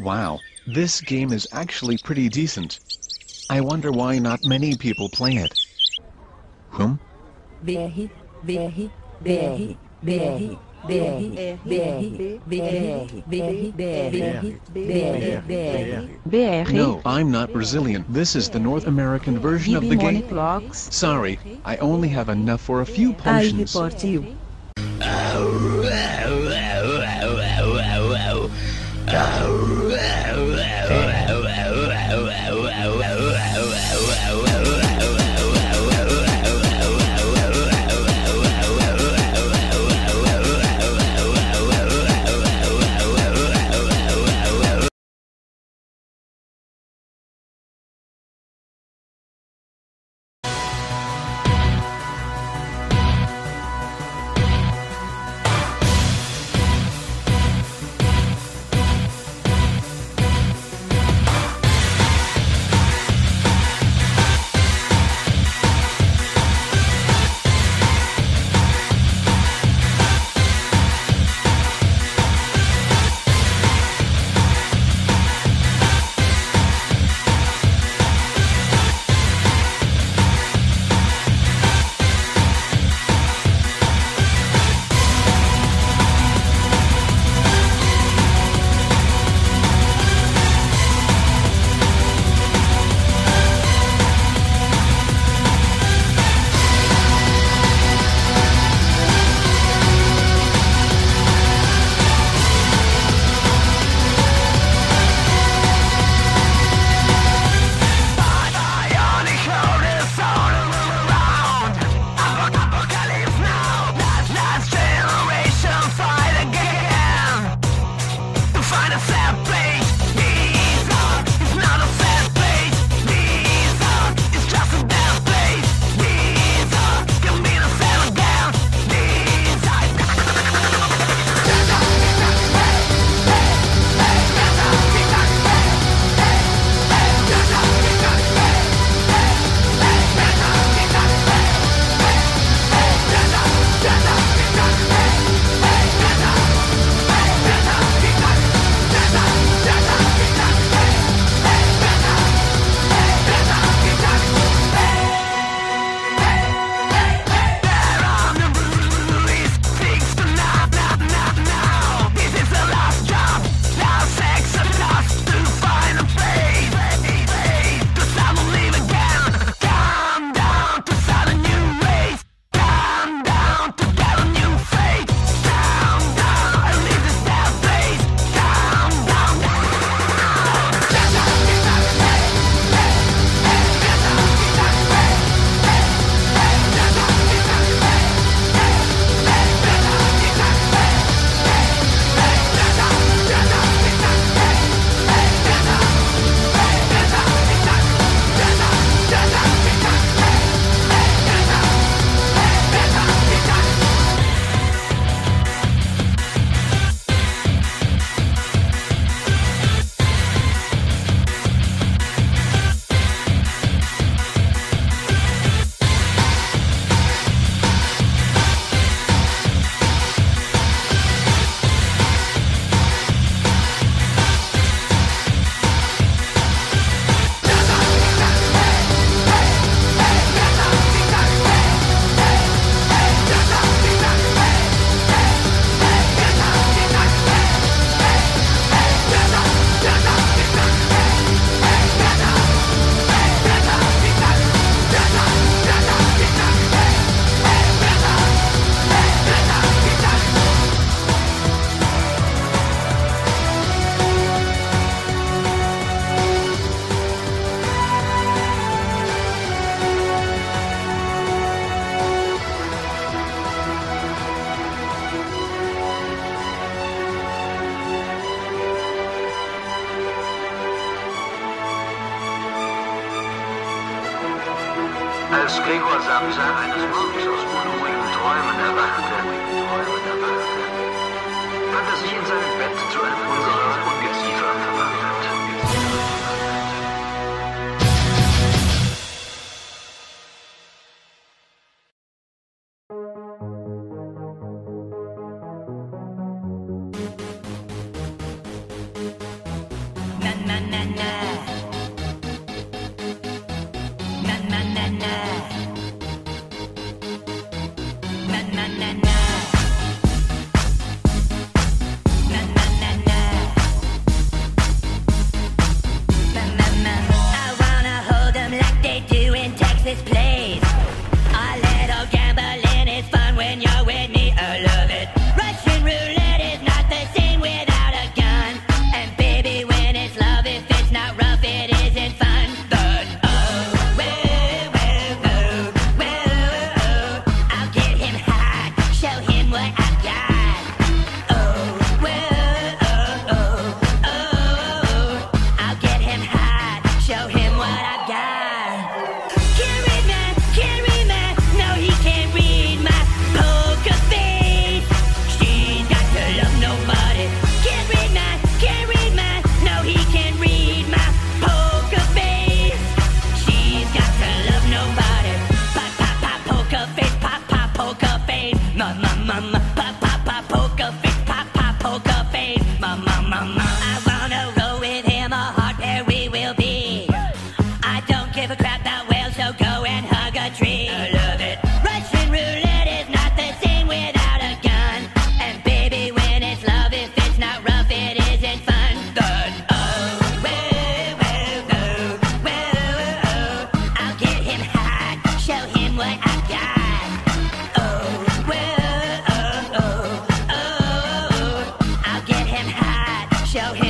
Wow, this game is actually pretty decent. I wonder why not many people play it. Whom? BR, BR, BR, BR. No, I'm not Brazilian. This is the North American version of the game. Sorry, I only have enough for a few potions. fat Als Gregor Samsa eines Morgens aus unruhigen Träumen erwachte, right.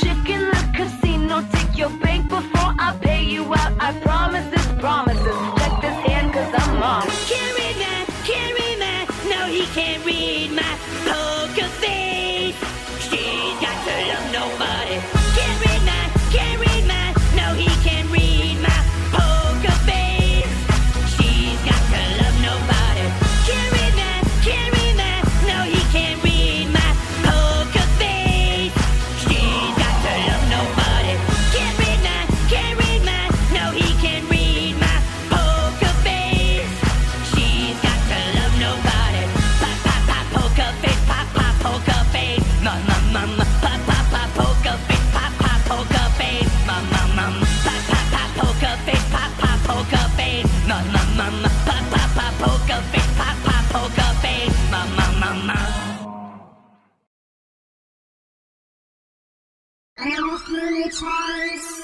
chick in the casino. Take your bank before I pay you out. I promise this, promises. Check this hand, cause I'm on. Can't read that, can't read that. No, he can't read. twice.